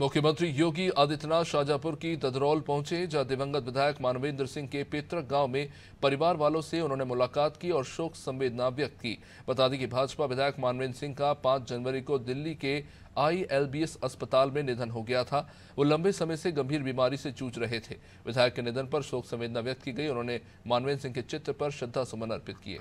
मुख्यमंत्री योगी आदित्यनाथ शाजापुर की ददरौल पहुँचे, जहाँ दिवंगत विधायक मानवेंद्र सिंह के पैतृक गाँव में परिवार वालों से उन्होंने मुलाकात की और शोक संवेदना व्यक्त की। बता दें कि भाजपा विधायक मानवेंद्र सिंह का 5 जनवरी को दिल्ली के आईएलबीएस अस्पताल में निधन हो गया था। वो लंबे समय से गंभीर बीमारी से जूझ रहे थे। विधायक के निधन पर शोक संवेदना व्यक्त की गई। उन्होंने मानवेंद्र सिंह के चित्र पर श्रद्धा सुमन अर्पित किए।